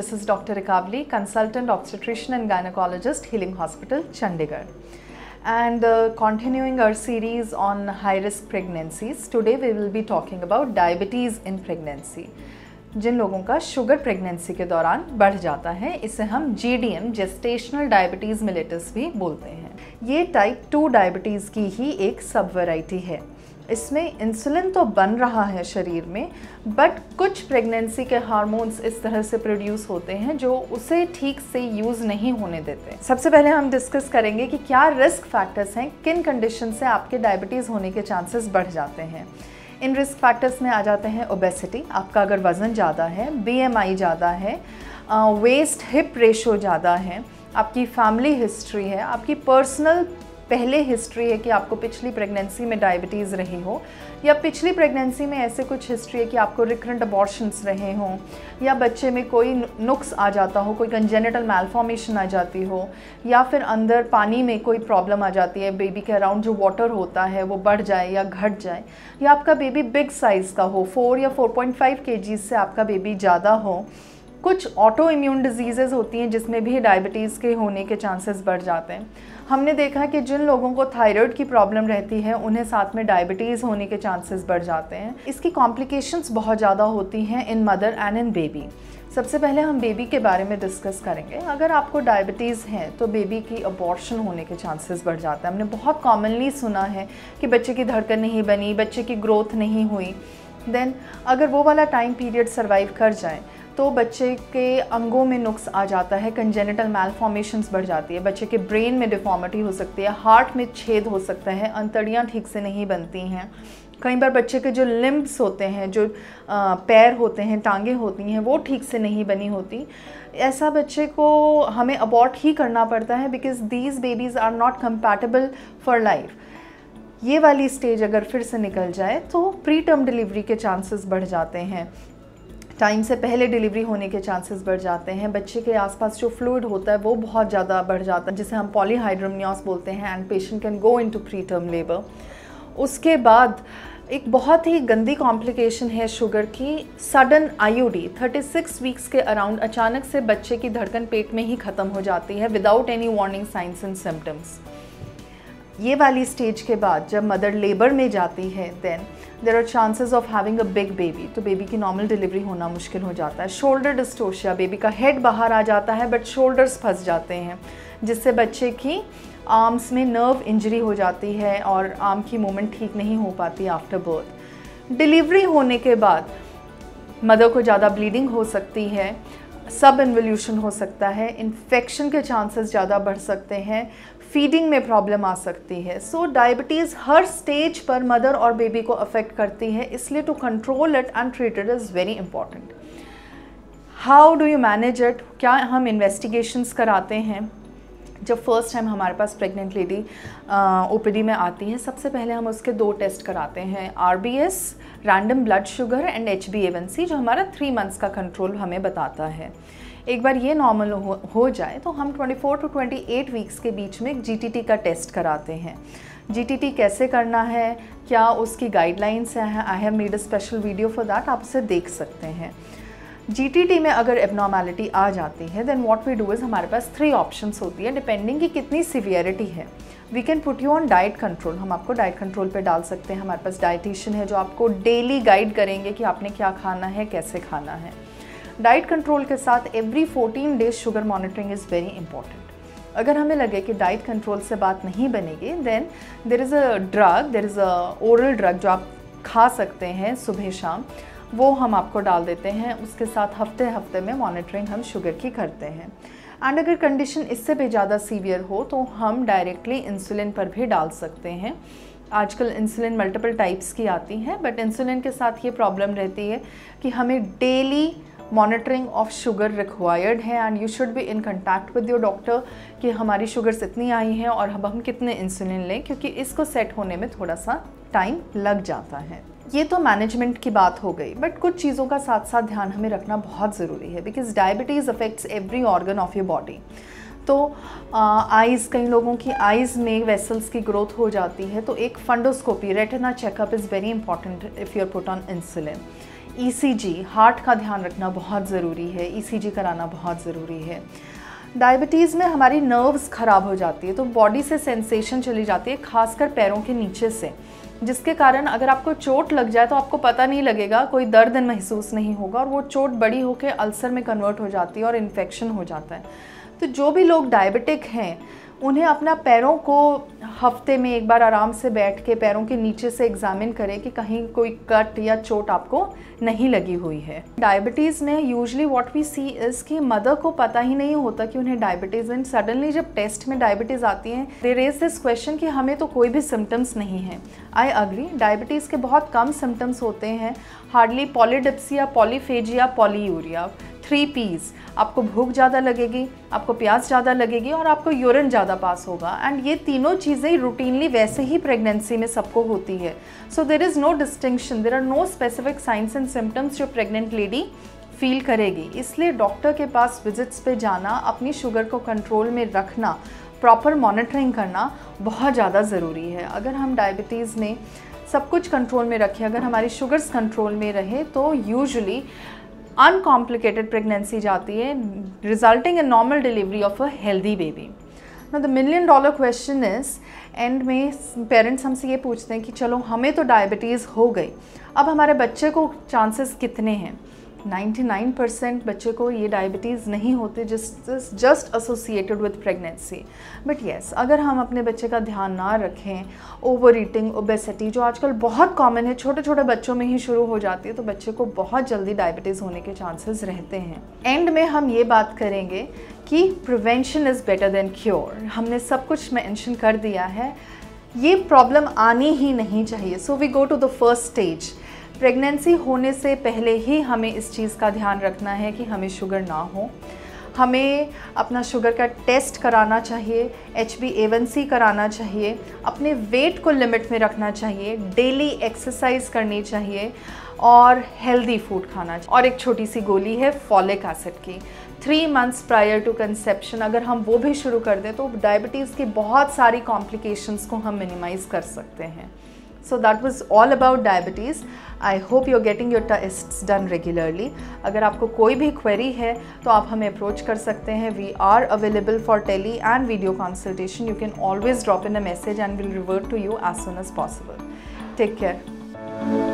This is Dr. Rikavli, consultant obstetrician and gynecologist, Healing Hospital, Chandigarh. And uh, continuing our series on high risk pregnancies, today we will be talking about diabetes in pregnancy. जिन लोगों का sugar pregnancy के दौरान बढ़ जाता है इसे हम G D M gestational diabetes mellitus भी बोलते हैं ये टाइप टू डायबिटीज़ की ही एक सब वैरायटी है इसमें इंसुलिन तो बन रहा है शरीर में बट कुछ प्रेगनेंसी के हार्मोन्स इस तरह से प्रोड्यूस होते हैं जो उसे ठीक से यूज़ नहीं होने देते। सबसे पहले हम डिस्कस करेंगे कि क्या रिस्क फैक्टर्स हैं, किन कंडीशन से आपके डायबिटीज़ होने के चांसेस बढ़ जाते हैं। इन रिस्क फैक्टर्स में आ जाते हैं ओबेसिटी आपका अगर वज़न ज़्यादा है बीएमआई ज़्यादा है वेस्ट हिप रेशो ज़्यादा है, आपकी फैमिली हिस्ट्री है, आपकी पर्सनल पहले हिस्ट्री है कि आपको पिछली प्रेगनेंसी में डायबिटीज़ रही हो, या पिछली प्रेगनेंसी में ऐसे कुछ हिस्ट्री है कि आपको रिकरेंट अबॉर्शंस रहे हों, या बच्चे में कोई नुक्स आ जाता हो, कोई कंजेनेटल मैलफॉर्मेशन आ जाती हो, या फिर अंदर पानी में कोई प्रॉब्लम आ जाती है बेबी के अराउंड जो वाटर होता है वो बढ़ जाए या घट जाए, या आपका बेबी बिग साइज़ का हो फोर या फोर पॉइंट फाइव से आपका बेबी ज़्यादा हो कुछ ऑटो इम्यून डिजीज़ेज़ होती हैं जिसमें भी डायबिटीज़ के होने के चांसेस बढ़ जाते हैं। हमने देखा कि जिन लोगों को थायराइड की प्रॉब्लम रहती है, उन्हें साथ में डायबिटीज़ होने के चांसेस बढ़ जाते हैं। इसकी कॉम्प्लिकेशंस बहुत ज़्यादा होती हैं in mother and in baby सबसे पहले हम बेबी के बारे में डिस्कस करेंगे। अगर आपको डायबिटीज़ है तो बेबी की अबॉर्शन होने के चांसेस बढ़ जाते हैं। हमने बहुत कॉमनली सुना है कि बच्चे की धड़कन नहीं बनी, बच्चे की ग्रोथ नहीं हुई। देन अगर वो वाला टाइम पीरियड सर्वाइव कर जाए तो बच्चे के अंगों में नुक्स आ जाता है कंजेनिटल मैलफॉर्मेशंस बढ़ जाती है। बच्चे के ब्रेन में डिफॉर्मिटी हो सकती है हार्ट में छेद हो सकता है, अंतड़ियाँ ठीक से नहीं बनती हैं। कई बार बच्चे के जो लिम्ब्स होते हैं, जो पैर होते हैं, टांगे होती हैं, वो ठीक से नहीं बनी होती। ऐसा बच्चे को हमें अबॉर्ट ही करना पड़ता है because these babies are not compatible for life ये वाली स्टेज अगर फिर से निकल जाए तो प्री टर्म डिलीवरी के चांसेस बढ़ जाते हैं। टाइम से पहले डिलीवरी होने के चांसेस बढ़ जाते हैं। बच्चे के आसपास जो फ्लूड होता है, वो बहुत ज़्यादा बढ़ जाता है, जिसे हम पॉलीहाइड्रोमनियास बोलते हैं and patient can go into preterm labour उसके बाद एक बहुत ही गंदी कॉम्प्लिकेशन है शुगर की। सडन आईओडी 36 वीक्स के अराउंड अचानक से बच्चे की धड़कन पेट में ही ख़त्म हो जाती है without any warning signs and symptoms ये वाली स्टेज के बाद जब मदर लेबर में जाती है then there are chances of having a big baby तो बेबी की नॉर्मल डिलीवरी होना मुश्किल हो जाता है। शोल्डर डिस्टोशिया बेबी का हेड बाहर आ जाता है बट शोल्डर्स फंस जाते हैं, जिससे बच्चे की आर्म्स में नर्व इंजरी हो जाती है और आर्म की मूवमेंट ठीक नहीं हो पाती आफ्टर बर्थ डिलीवरी होने के बाद मदर को ज़्यादा ब्लीडिंग हो सकती है सब इन्वोल्यूशन हो सकता है इन्फेक्शन के चांसेस ज़्यादा बढ़ सकते हैं फीडिंग में प्रॉब्लम आ सकती है। सो so, डायबिटीज़ हर स्टेज पर मदर और बेबी को अफेक्ट करती है इसलिए to control it it is very important how do you manage it क्या हम इन्वेस्टिगेशंस कराते हैं? जब फ़र्स्ट टाइम हमारे पास प्रेग्नेंट लेडी ओपीडी में आती है सबसे पहले हम उसके दो टेस्ट कराते हैं। R B S random blood sugar and H B C जो हमारा थ्री मंथ्स का कंट्रोल हमें बताता है। एक बार ये नॉर्मल हो, हो जाए तो हम 24 टू 28 वीक्स के बीच में एक जी का टेस्ट कराते हैं। जीटीटी कैसे करना है? क्या उसकी गाइडलाइंस हैं? I have made a special video for that आप उसे देख सकते हैं। जीटीटी में अगर एबनॉर्मेलिटी आ जाती है then what we do is हमारे पास थ्री ऑप्शंस होती है डिपेंडिंग कि कितनी सीवियरिटी है। We can put you on diet control हम आपको डाइट कंट्रोल पे डाल सकते हैं। हमारे पास डाइटिशियन है जो आपको डेली गाइड करेंगे कि आपने क्या खाना है कैसे खाना है। डाइट कंट्रोल के साथ every 14 days sugar monitoring is very important अगर हमें लगे कि डाइट कंट्रोल से बात नहीं बनेगी then there is a drug there is a oral drug जो आप खा सकते हैं सुबह शाम, वो हम आपको डाल देते हैं। उसके साथ हफ़्ते हफ़्ते में मॉनिटरिंग हम शुगर की करते हैं। एंड अगर कंडीशन इससे भी ज़्यादा सीवियर हो तो हम डायरेक्टली इंसुलिन पर भी डाल सकते हैं। आजकल इंसुलिन मल्टीपल टाइप्स की आती हैं बट इंसुलिन के साथ ये प्रॉब्लम रहती है कि हमें daily monitoring of sugar required है and you should be in contact with your doctor कि हमारी शुगर्स इतनी आई हैं और अब हम कितने इंसुलिन लें, क्योंकि इसको सेट होने में थोड़ा सा टाइम लग जाता है। ये तो मैनेजमेंट की बात हो गई बट कुछ चीज़ों का साथ साथ ध्यान हमें रखना बहुत ज़रूरी है because diabetes affects every organ of your body तो आइज़ कई लोगों की आइज़ में वेसल्स की ग्रोथ हो जाती है तो एक fundoscopy retina checkup is very important if you are put on insulin ECG e heart का ध्यान रखना बहुत ज़रूरी है ईसीजी e कराना बहुत ज़रूरी है। डायबिटीज़ में हमारी नर्व्स ख़राब हो जाती है तो बॉडी से सेंसेशन चली जाती है, खासकर पैरों के नीचे से, जिसके कारण अगर आपको चोट लग जाए तो आपको पता नहीं लगेगा, कोई दर्द महसूस नहीं होगा और वो चोट बड़ी होकर अल्सर में कन्वर्ट हो जाती है और इन्फेक्शन हो जाता है। तो जो भी लोग डायबिटिक हैं उन्हें अपना पैरों को हफ़्ते में एक बार आराम से बैठ के पैरों के नीचे से एग्जामिन करें कि कहीं कोई कट या चोट आपको नहीं लगी हुई है। डायबिटीज़ में usually what we see is कि मदर को पता ही नहीं होता कि उन्हें डायबिटीज़ एंड सडनली जब टेस्ट में डायबिटीज़ आती है दे रेज दिस क्वेश्चन कि हमें तो कोई भी सिम्टम्स नहीं है। आई अग्री डायबिटीज़ के बहुत कम सिम्टम्स होते हैं। Hardly polydipsia polyphagia polyuria three Ps आपको भूख ज़्यादा लगेगी, आपको प्यास ज़्यादा लगेगी और आपको यूरिन ज़्यादा पास होगा। एंड ये तीनों चीज़ें रूटीनली वैसे ही प्रेगनेंसी में सबको होती है। So there is no distinction there are no specific signs and symptoms जो प्रेगनेंट लेडी फील करेगी। इसलिए डॉक्टर के पास विजिट्स पे जाना, अपनी शुगर को कंट्रोल में रखना प्रॉपर मॉनिटरिंग करना बहुत ज़्यादा ज़रूरी है। अगर हम डायबिटीज़ में सब कुछ कंट्रोल में रखें, अगर हमारी शुगर्स कंट्रोल में रहे तो यूजुअली अनकॉम्प्लिकेटेड प्रेगनेंसी जाती है resulting in normal delivery of a healthy baby the million dollar question is end में पेरेंट्स हमसे ये पूछते हैं कि चलो, हमें तो डायबिटीज़ हो गई, अब हमारे बच्चे को चांसेस कितने हैं? 99 परसेंट बच्चे को ये डायबिटीज़ नहीं होते जिस just associated with pregnancy but yes अगर हम अपने बच्चे का ध्यान ना रखें ओवर ईटिंग ओबेसिटी जो आजकल बहुत कॉमन है छोटे छोटे बच्चों में ही शुरू हो जाती है तो बच्चे को बहुत जल्दी डायबिटीज़ होने के चांसेस रहते हैं। एंड में हम ये बात करेंगे कि prevention is better than cure हमने सब कुछ मैंशन कर दिया है। ये प्रॉब्लम आनी ही नहीं चाहिए। So we go to the first stage pregnancy होने से पहले ही हमें इस चीज़ का ध्यान रखना है कि हमें शुगर ना हो। हमें अपना शुगर का टेस्ट कराना चाहिए एच बी एवन सी कराना चाहिए, अपने वेट को लिमिट में रखना चाहिए, डेली एक्सरसाइज करनी चाहिए और हेल्दी फ़ूड खाना चाहिए। और एक छोटी सी गोली है फॉलिक एसिड की। Three months prior to conception, अगर हम वो भी शुरू कर दें तो डायबिटीज़ की बहुत सारी कॉम्प्लिकेशंस को हम मिनिमाइज़ कर सकते हैं। So that was all about diabetes I hope you are getting your test done regularly अगर आपको कोई भी क्वेरी है तो आप हमें अप्रोच कर सकते हैं. We are available for tele and video consultation you can always drop in a message and will revert to you as soon as possible take care